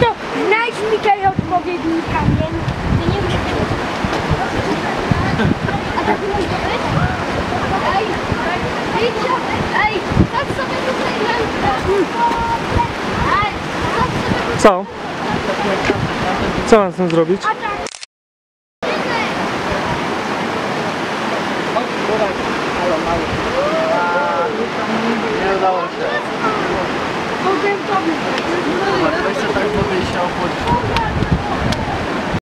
to znajdź mi tej odpowiedni kamień. Ty nie musisz A tak Ej, ej, tak sobie tutaj Ej, tak Co? Co mam z tym zrobić? Tak. Nie udało się.